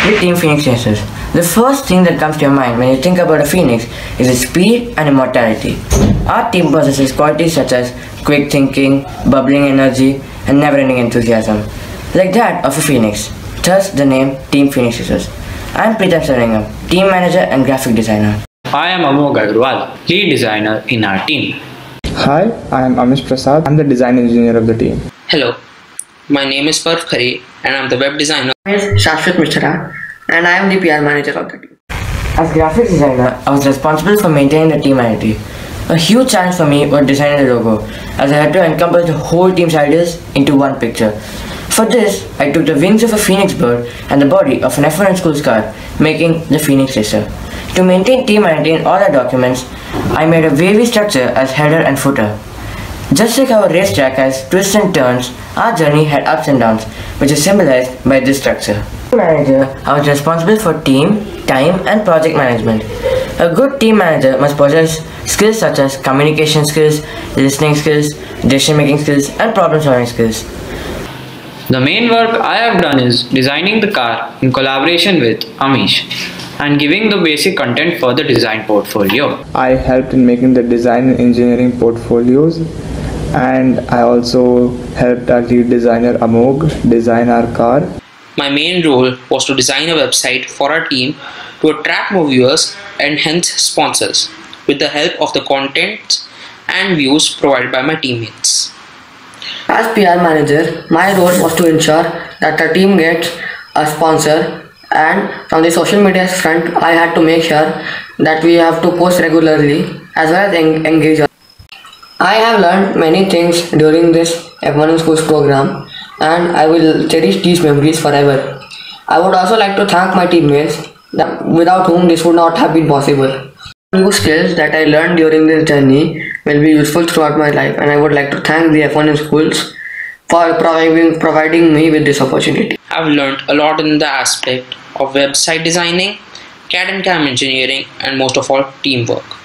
Phoenix Racers. The first thing that comes to your mind when you think about a phoenix is its speed and immortality. Our team possesses qualities such as quick thinking, bubbling energy, and never-ending enthusiasm, like that of a phoenix. Thus, the name Team Phoenix Racers. I'm Preetham Sivalingam, team manager and graphic designer. I am Amogh Agarwal, lead designer in our team. Hi, I am Amish Prasad. I'm the design engineer of the team. Hello, my name is Parv Khare and I'm the web designer. My name is Shaswat Mishra and I am the PR manager of the team. As graphic designer, I was responsible for maintaining the team identity. A huge challenge for me was designing the logo, as I had to encompass the whole team's ideas into one picture. For this, I took the wings of a phoenix bird and the body of an F1 school's car, making the Phoenix Racer. To maintain team identity in all our documents, I made a wavy structure as header and footer. Just like our racetrack has twists and turns, our journey had ups and downs, which is symbolized by this structure. Manager, I was responsible for team, time, and project management. A good team manager must possess skills such as communication skills, listening skills, decision making skills, and problem solving skills. The main work I have done is designing the car in collaboration with Amish and giving the basic content for the design portfolio. I helped in making the design and engineering portfolios and I also helped our lead designer Amogh design our car. My main role was to design a website for our team to attract more viewers and hence sponsors with the help of the content and views provided by my teammates. As PR manager, my role was to ensure that the team gets a sponsor and from the social media front, I had to make sure that we have to post regularly as well as engage. I have learned many things during this F1 in Schools program and I will cherish these memories forever. I would also like to thank my teammates without whom this would not have been possible. New skills that I learned during this journey will be useful throughout my life and I would like to thank the F1 in Schools for providing, providing me with this opportunity. I've learned a lot in the aspect of website designing, CAD and CAM engineering, and most of all, teamwork.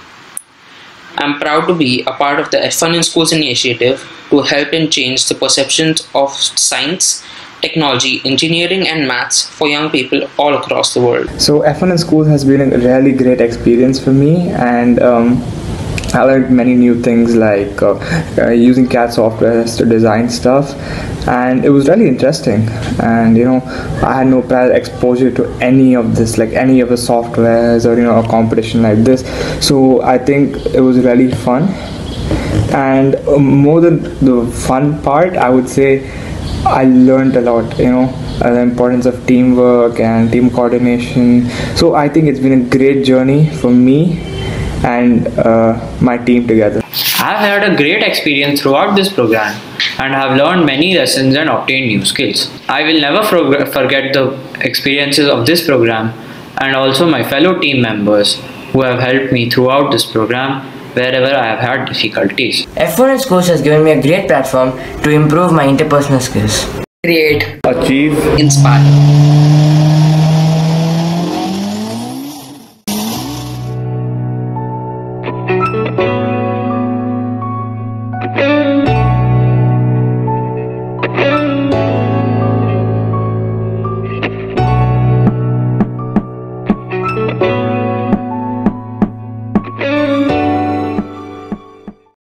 I'm proud to be a part of the F1 in Schools initiative to help in change the perceptions of science, technology, engineering, and maths for young people all across the world. So F1 in Schools has been a really great experience for me and um, I learned many new things like uh, uh, using CAD software to design stuff, and it was really interesting. And you know, I had no prior exposure to any of this, like any of the softwares or you know a competition like this. So I think it was really fun. And uh, more than the fun part, I would say I learned a lot. You know, uh, the importance of teamwork and team coordination. So I think it's been a great journey for me and uh, my team together. I have had a great experience throughout this program and have learned many lessons and obtained new skills. I will never forg- forget the experiences of this program and also my fellow team members who have helped me throughout this program wherever I have had difficulties. F1 course has given me a great platform to improve my interpersonal skills. Create, Achieve Inspire.